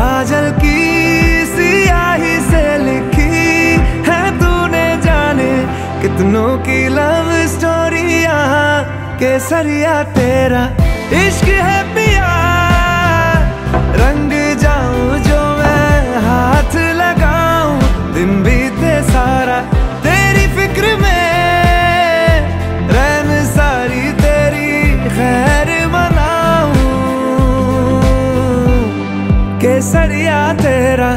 काजल की सियाही से लिखी है तूने जाने कितनों की लव स्टोरी यहाँ केसरिया तेरा इश्क केसरिया तेरा